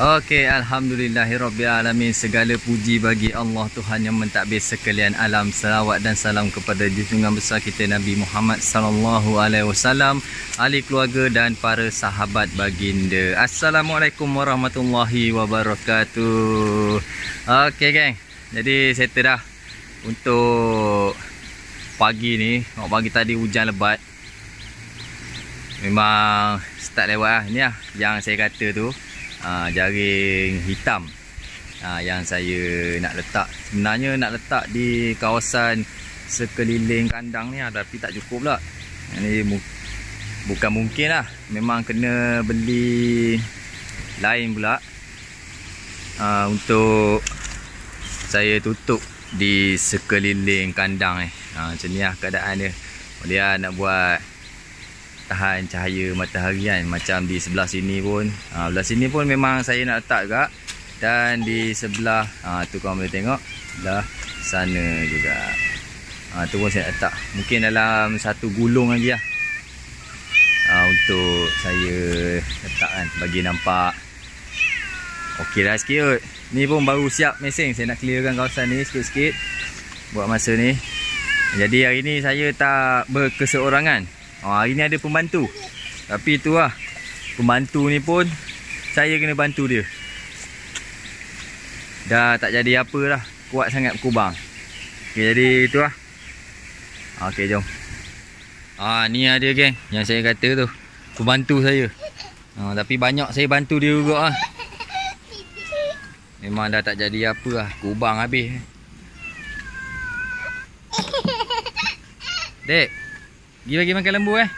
Okey, alhamdulillahirabbil Segala puji bagi Allah Tuhan yang mentadbir sekalian alam. Selawat dan salam kepada junjungan besar kita Nabi Muhammad sallallahu alaihi wasallam, ahli keluarga dan para sahabat baginda. Assalamualaikum warahmatullahi wabarakatuh. Okey, geng. Jadi settle dah untuk pagi ni. Pagi tadi hujan lebat. Memang start lewat lah. Ni lah yang saya kata tu uh, jaring hitam. Uh, yang saya nak letak. Sebenarnya nak letak di kawasan sekeliling kandang ni uh, tapi tak cukup pula ini mu bukan mungkin lah. Memang kena beli lain pula. Uh, untuk saya tutup di sekeliling kandang ni. Uh, macam ni lah keadaan dia. Boleh lah nak buat tahan cahaya matahari kan. Macam di sebelah sini pun. Ha, sebelah sini pun memang saya nak letak juga. Dan di sebelah ha, tu korang boleh tengok. Dah sana juga. Ha, tu pun saya nak letak. Mungkin dalam satu gulung lagi lah. Ha, untuk saya letak kan. Bagi nampak. Ok dah sikit. Ni pun baru siap mesin saya nak clearkan kawasan ni sikit-sikit. Buat masa ni. Jadi hari ni saya tak berkeseorangan Oh, hari ni ada pembantu. Tapi tu lah. Pembantu ni pun saya kena bantu dia. Dah tak jadi apa lah. Kuat sangat kubang. Okay, jadi tu lah. Okay, jom. Ah, ni ada geng yang saya kata tu. Pembantu saya. Ah, tapi banyak saya bantu dia juga lah. Memang dah tak jadi apa lah. Kubang habis. Dek. Pergi bagi makan lembu eh.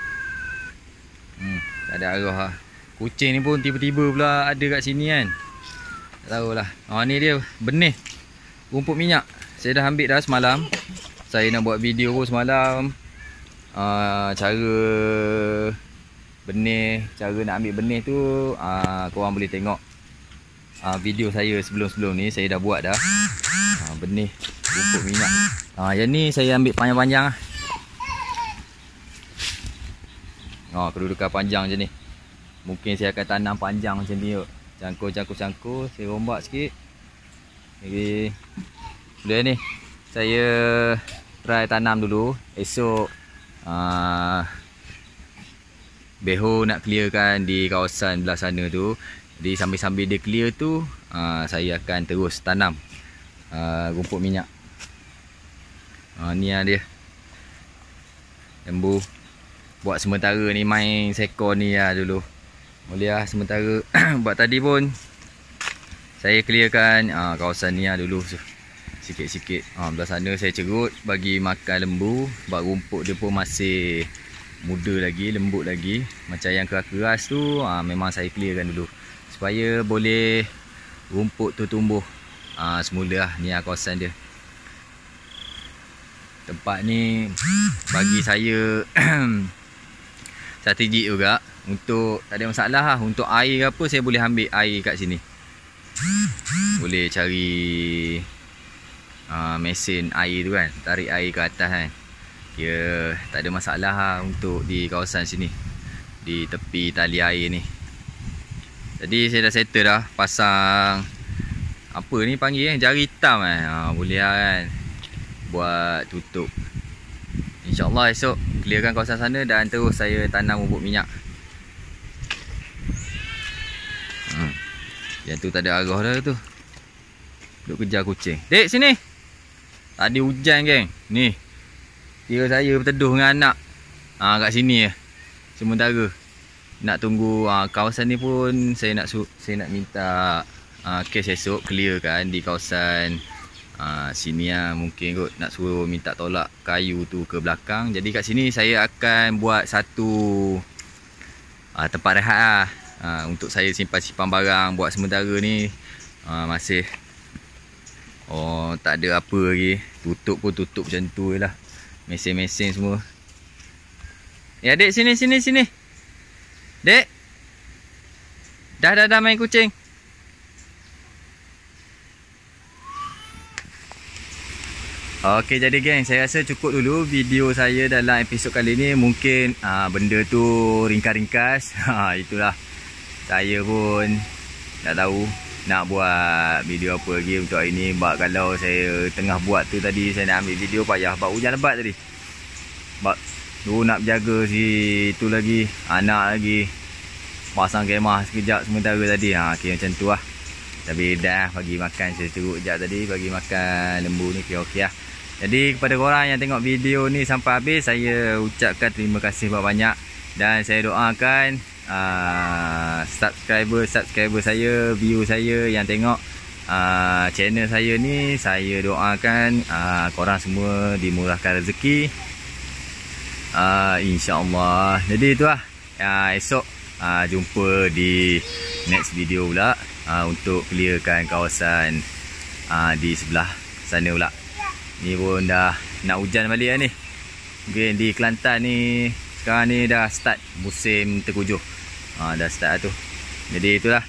Hmm, tak ada arah lah. Kucing ni pun tiba-tiba pula ada kat sini kan. Tak tahulah. Oh ni dia benih. Rumput minyak. Saya dah ambil dah semalam. Saya nak buat video pun semalam. Uh, cara benih, cara nak ambil benih tu uh, korang boleh tengok uh, video saya sebelum-sebelum ni saya dah buat dah. Uh, benih rumput minyak. Uh, yang ni saya ambil panjang-panjang ah. Ha, kedudukan panjang macam ni. Mungkin saya akan tanam panjang macam ni. Cangkul-cangkul-cangkul. Saya rombak sikit. Jadi, boleh ni. Saya try tanam dulu. Esok, uh, beho nak clearkan di kawasan belah sana tu. Jadi, sambil-sambil dia clear tu, uh, saya akan terus tanam uh, rumput minyak. Uh, ni lah dia. Lembu buat sementara ni main sekor ni lah dulu. Boleh lah sementara. Buat tadi pun saya clearkan uh, kawasan ni lah dulu. Sikit-sikit. Uh, belah sana saya cerut bagi makan lembu. Sebab rumput dia pun masih muda lagi lembut lagi. Macam yang keras-keras tu uh, memang saya clearkan dulu. Supaya boleh rumput tu tumbuh. Uh, semula lah ni lah kawasan dia. Tempat ni bagi saya strategik juga untuk tak ada masalah lah. Untuk air apa saya boleh ambil air kat sini. Boleh cari uh, mesin air tu kan. Tarik air ke atas kan. Ya tak ada masalah lah untuk di kawasan sini. Di tepi tali air ni. Jadi saya dah settle dah pasang apa ni panggil eh? Jari hitam eh? Ha, boleh lah kan. Buat tutup InsyaAllah esok clearkan kawasan sana dan terus saya tanam bubuk minyak. Hmm. Yang tu tak ada arah dah tu. Duk kejar kucing. Dek sini. Tadi hujan geng. Ni. Kira saya berteduh dengan anak. Ha, kat sini ya. Sementara. Nak tunggu ha, kawasan ni pun saya nak saya nak minta ha, kes esok clear kan di kawasan ha, sini lah mungkin kot nak suruh minta tolak kayu tu ke belakang. Jadi kat sini saya akan buat satu ha, tempat rehat lah. Ha, untuk saya simpan-simpan barang buat sementara ni ha, masih oh tak ada apa lagi. Tutup pun tutup macam tu je lah. Mesin-mesin semua. Ya dek sini sini sini. Dek dah dah dah main kucing Okey jadi geng saya rasa cukup dulu video saya dalam episod kali ni. Mungkin aa, ah, benda tu ringkas-ringkas. Ha itulah. Saya pun tak tahu nak buat video apa lagi untuk hari ni. Sebab kalau saya tengah buat tu tadi saya nak ambil video payah. Sebab hujan lebat tadi. Sebab tu nak jaga si tu lagi anak lagi. Pasang kemah sekejap sementara tadi. Ha okay, macam tu lah. Tapi dah bagi makan saya curuk sekejap tadi. Bagi makan lembu ni okey okey lah jadi kepada korang yang tengok video ni sampai habis saya ucapkan terima kasih banyak-banyak dan saya doakan uh, subscriber subscriber saya view saya yang tengok uh, channel saya ni saya doakan uh, korang semua dimurahkan rezeki. Uh, insyaallah. Jadi itulah uh, esok uh, jumpa di next video pula uh, untuk clearkan kawasan uh, di sebelah sana pula ni pun dah nak hujan balik lah ni. Mungkin di Kelantan ni sekarang ni dah start musim terkujuh ha, dah start lah tu. Jadi itulah.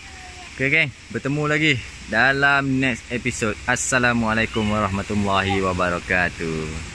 Ok geng. Bertemu lagi dalam next episode. Assalamualaikum warahmatullahi wabarakatuh